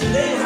today